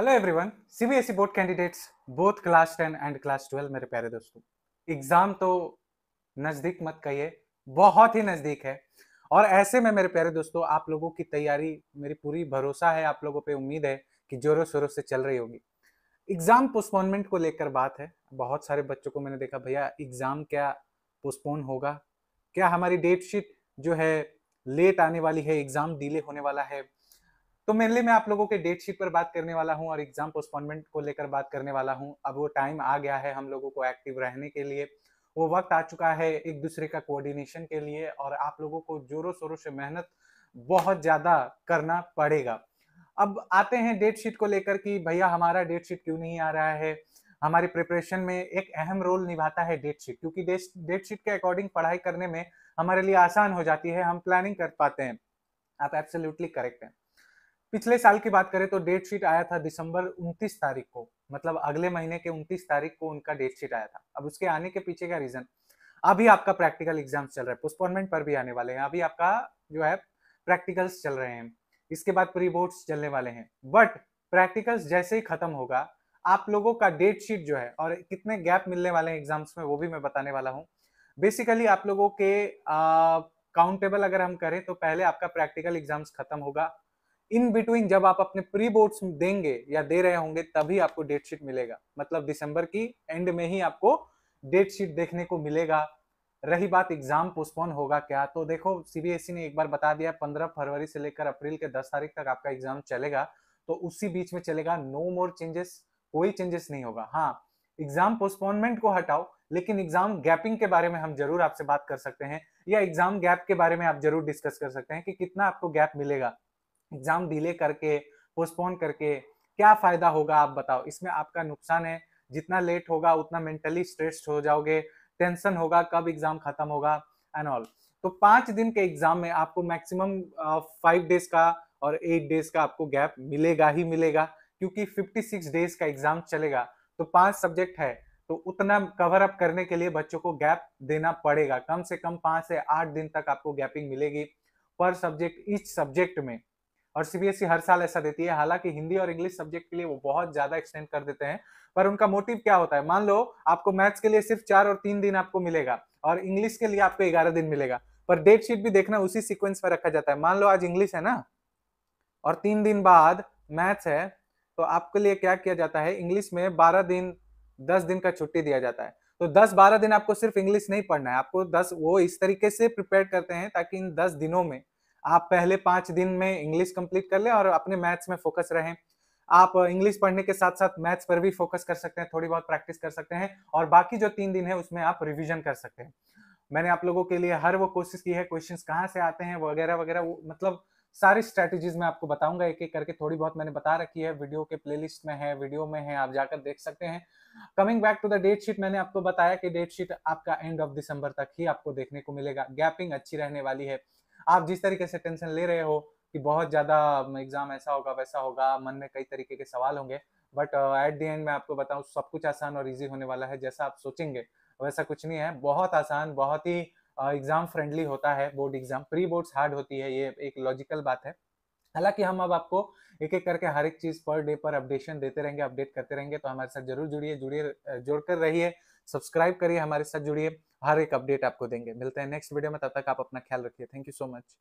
Hello everyone CBSE board candidates both class ten and class 12 मेरे प्यारे दोस्तों। Exam तो नज़दीक मत कहिए, बहुत ही नज़दीक है। और ऐसे में मेरे प्यारे दोस्तों, आप लोगों की तैयारी, मेरी पूरी भरोसा है, आप लोगों पे उम्मीद है कि जोरों शोरों से चल रही होगी। एग्ज़ाम पोस्टपोनमेंट को लेकर बात है। बहुत सारे बच्चों को मैंने देखा, भैया एग्ज़ाम क्या पोस्टपोन होगा? क्या हमारी डेट शीट जो है लेट आने वाली है एग्ज़ाम डिले होने वाला है? तो मेनली मैं आप लोगों के डेट शीट पर बात करने वाला हूँ और एग्ज़ाम पोस्टपोनमेंट को लेकर बात करने वाला हूँ। अब वो टाइम आ गया है हम लोगों को एक्टिव रहने के लिए। वो वक्त आ चुका है एक दूसरे का कोऑर्डिनेशन के लिए और आप लोगों को जोरों शोरों से मेहनत बहुत ज़्यादा करना पड़ेगा। अब आते हैं डेट शीट को लेकर कि भैया हमारा डेट शीट क्यों नहीं आ रहा है? हमारी प्रिपरेशन में एक अहम रोल निभाता है डेट शीट क्योंकि डेट शीट के अकॉर्डिंग पढ़ाई करने में हमारे लिए आसान हो जाती है, हम प्लानिंग कर पाते हैं। आप एब्सोल्युटली करेक्ट हैं। पिछले साल की बात करें तो डेट शीट आया था दिसंबर 29 तारीख को मतलब अगले महीने के 29 तारीख को उनका डेट शीट आया था। अब उसके आने के पीछे का रीजन अभी आपका प्रैक्टिकल एग्ज़ाम चल रहा है पोस्टपोनमेंट पर भी आने वाले हैं। अभी आपका जो है प्रैक्टिकल्स चल रहे हैं। इसके बाद प्री बोर्ड्स चलने वाले हैं। बट प्रैक्टिकल्स जैसे ही खत्म होगा, आप लोगों का डेट शीट जो है और कितने गैप मिलने वाले हैं एग्ज़ाम्स में, वो भी मैं बताने वाला हूँ। बेसिकली आप लोगों के काउंटेबल अगर हम करें तो पहले आपका प्रैक्टिकल एग्ज़ाम्स खत्म होगा। इन बिटवीन जब आप अपने प्री बोर्ड्स देंगे या दे रहे होंगे, तभी आपको डेट शीट मिलेगा। मतलब दिसंबर की एंड में ही आपको डेट शीट देखने को मिलेगा। रही बात एग्ज़ाम पोस्टपोन होगा क्या तो देखो सीबीएसई ने एक बार बता दिया, पंद्रह फरवरी से लेकर अप्रैल के दस तारीख तक आपका एग्ज़ाम चलेगा तो उसी बीच में चलेगा नो मोर चेंजेस कोई चेंजेस नहीं होगा। हाँ एग्ज़ाम पोस्टपोनमेंट को हटाओ, लेकिन एग्ज़ाम गैपिंग के बारे में हम ज़रूर आपसे बात कर सकते हैं, या एग्ज़ाम गैप के बारे में आप ज़रूर डिस्कस कर सकते हैं कि कितना आपको गैप मिलेगा। एग्ज़ाम डिले करके, पोस्टपोन करके, क्या फ़ायदा होगा आप बताओ। इसमें आपका नुकसान है। जितना लेट होगा, उतना मेंटली स्ट्रेस्ड हो जाओगे, टेंशन होगा, कब एग्ज़ाम खत्म होगा एंड ऑल तो पाँच दिन के एग्ज़ाम में आपको मैक्सिमम फाइव डेज़ का और एट डेज़ का आपको गैप मिलेगा ही मिलेगा, क्योंकि 56 डेज़ का एग्ज़ाम चलेगा। तो पाँच सब्जेक्ट है तो उतना कवर अप करने के लिए बच्चों को गैप देना पड़ेगा। कम से कम पाँच से आठ दिन तक आपको गैपिंग मिलेगी। पर सब्जेक्ट इस सब्जेक्ट में और सीबीएसई हर साल ऐसा देती है। हालाँकि हिंदी और इंग्लिश सब्जेक्ट के लिए वो बहुत ज़्यादा एक्सटेंड कर देते हैं। पर उनका मोटिव क्या होता है? मान लो, आपको मैथ्स के लिए सिर्फ़ चार और तीन दिन आपको मिलेगा और इंग्लिश के लिए आपको ग्यारह दिन मिलेगा। पर डेट शीट भी देखना उसी सीक्वेंस में रखा जाता है। मान लो आज इंग्लिश है ना? और तीन दिन बाद मैथ्स है तो आपके लिए क्या किया जाता है? इंग्लिश में बारह दिन, दस दिन का छुट्टी दिया जाता है। तो दस बारह दिन आपको सिर्फ़ इंग्लिश नहीं पढ़ना है। आपको दस वो इस तरीके से प्रिपेयर करते हैं ताकि इन दस दिनों में आप पहले पाँच दिन में इंग्लिश कंप्लीट कर लें और अपने मैथ्स में फोकस रहें। आप इंग्लिश पढ़ने के साथ साथ मैथ्स पर भी फोकस कर सकते हैं थोड़ी बहुत प्रैक्टिस कर सकते हैं और बाकी जो तीन दिन है उसमें आप रिविजन कर सकते हैं। मैंने आप लोगों के लिए हर वो कोशिश की है क्वेश्चन कहाँ से आते हैं, वगैरह वगैरह मतलब सारी स्ट्रेटेजीज मैं आपको बताऊँगा एक एक करके थोड़ी बहुत मैंने बता रखी है। वीडियो के प्लेलिस्ट में है वीडियो में है, आप जाकर देख सकते हैं। Coming back to the date sheet मैंने आपको बताया कि डेट शीट आपका एंड ऑफ़ दिसंबर तक ही आपको देखने को मिलेगा। गैपिंग अच्छी रहने वाली है। आप जिस तरीके से टेंशन ले रहे हो कि बहुत ज़्यादा एग्ज़ाम ऐसा होगा वैसा होगा मन में कई तरीके के सवाल होंगे बट एट द एंड मैं आपको बताऊँ सब कुछ आसान और इजी होने वाला है जैसा आप सोचेंगे। वैसा कुछ नहीं है बहुत आसान बहुत ही एग्ज़ाम uh, फ्रेंडली होता है board exam pre boards hard होती है ये एक लॉजिकल बात है। हालाँकि हम अब आपको एक एक करके हर एक चीज़ पर डे पर अपडेशन देते रहेंगे अपडेट करते रहेंगे तो हमारे साथ ज़रूर जुड़िए जुड़िए जुड़कर रहिए सब्सक्राइब करिए हमारे साथ जुड़िए। हर एक अपडेट आपको देंगे। मिलते हैं नेक्स्ट वीडियो में, तब तक आप अपना ख्याल रखिए। Thank you so much